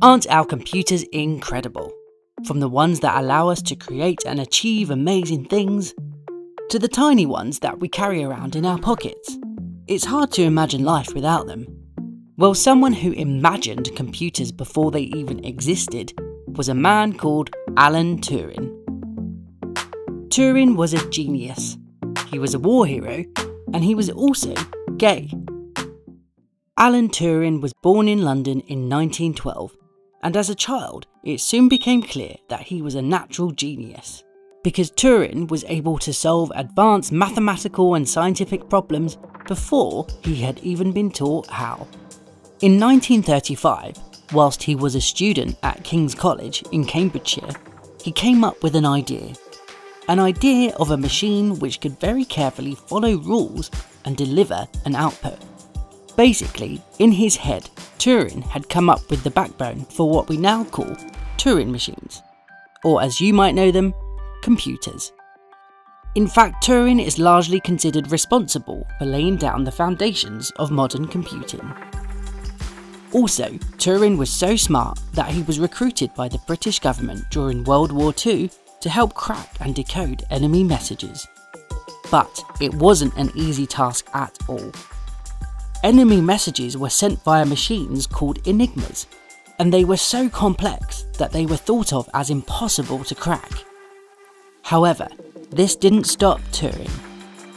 Aren't our computers incredible? From the ones that allow us to create and achieve amazing things, to the tiny ones that we carry around in our pockets. It's hard to imagine life without them. Well, someone who imagined computers before they even existed was a man called Alan Turing. Turing was a genius. He was a war hero, and he was also gay. Alan Turing was born in London in 1912 and as a child, it soon became clear that he was a natural genius. Because Turing was able to solve advanced mathematical and scientific problems before he had even been taught how. In 1935, whilst he was a student at King's College in Cambridgeshire, he came up with an idea. An idea of a machine which could very carefully follow rules and deliver an output. Basically, in his head, Turing had come up with the backbone for what we now call Turing machines, or as you might know them, computers. In fact, Turing is largely considered responsible for laying down the foundations of modern computing. Also, Turing was so smart that he was recruited by the British government during World War II to help crack and decode enemy messages. But it wasn't an easy task at all. Enemy messages were sent via machines called enigmas, and they were so complex that they were thought of as impossible to crack. However, this didn't stop Turing.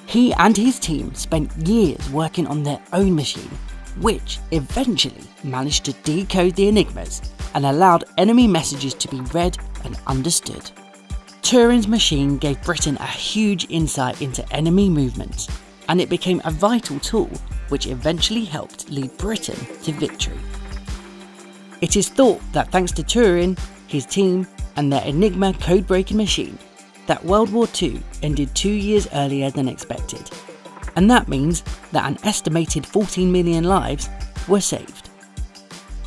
He and his team spent years working on their own machine, which eventually managed to decode the enigmas and allowed enemy messages to be read and understood. Turing's machine gave Britain a huge insight into enemy movements, and it became a vital tool which eventually helped lead Britain to victory. It is thought that thanks to Turing, his team, and their Enigma code breaking machine, that World War II ended two years earlier than expected. And that means that an estimated 14 million lives were saved.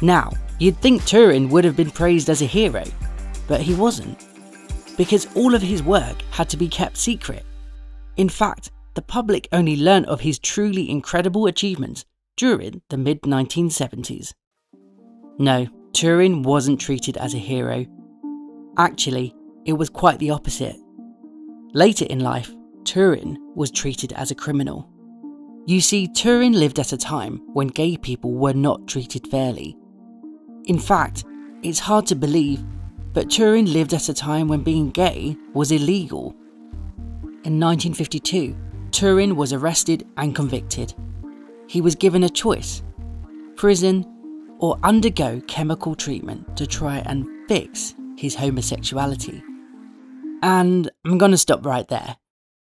Now, you'd think Turing would have been praised as a hero, but he wasn't. Because all of his work had to be kept secret. In fact, the public only learnt of his truly incredible achievements during the mid 1970s. No, Turing wasn't treated as a hero. Actually, it was quite the opposite. Later in life, Turing was treated as a criminal. You see, Turing lived at a time when gay people were not treated fairly. In fact, it's hard to believe, but Turing lived at a time when being gay was illegal. In 1952, Turing was arrested and convicted. He was given a choice prison or undergo chemical treatment to try and fix his homosexuality. And I'm going to stop right there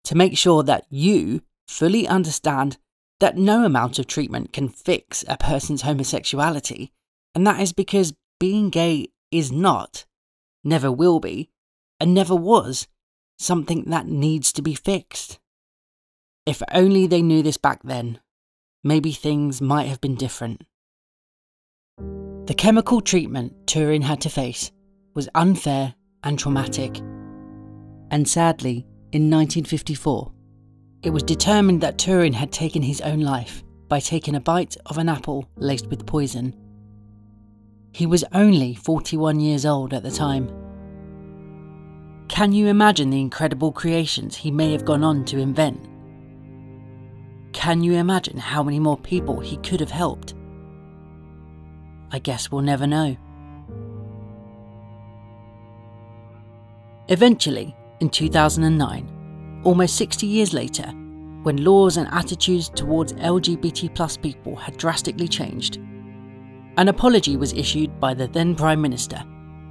to make sure that you fully understand that no amount of treatment can fix a person's homosexuality, and that is because being gay is not, never will be, and never was something that needs to be fixed. If only they knew this back then, maybe things might have been different. The chemical treatment Turing had to face was unfair and traumatic. And sadly, in 1954, it was determined that Turing had taken his own life by taking a bite of an apple laced with poison. He was only 41 years old at the time. Can you imagine the incredible creations he may have gone on to invent can you imagine how many more people he could have helped? I guess we'll never know. Eventually, in 2009, almost 60 years later, when laws and attitudes towards LGBT plus people had drastically changed, an apology was issued by the then Prime Minister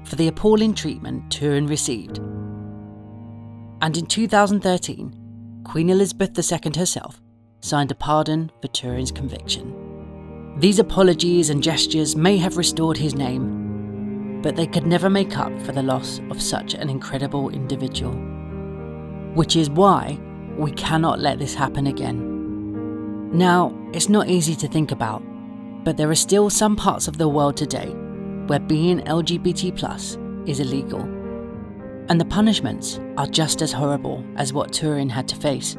for the appalling treatment Turing received. And in 2013, Queen Elizabeth II herself signed a pardon for Turing's conviction. These apologies and gestures may have restored his name, but they could never make up for the loss of such an incredible individual. Which is why we cannot let this happen again. Now, it's not easy to think about, but there are still some parts of the world today where being LGBT is illegal. And the punishments are just as horrible as what Turing had to face,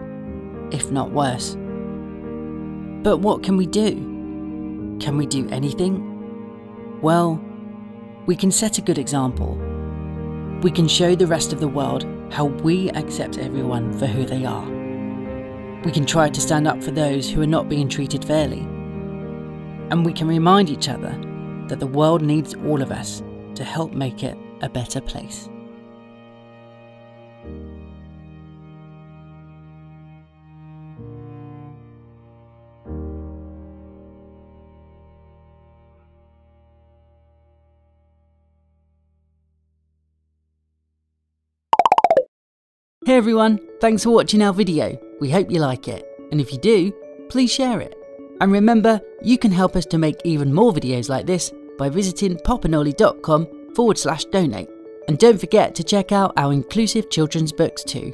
if not worse. But what can we do? Can we do anything? Well, we can set a good example. We can show the rest of the world how we accept everyone for who they are. We can try to stand up for those who are not being treated fairly. And we can remind each other that the world needs all of us to help make it a better place. Hey everyone, thanks for watching our video. We hope you like it. And if you do, please share it. And remember, you can help us to make even more videos like this by visiting popnolly.com forward slash donate. And don't forget to check out our inclusive children's books too.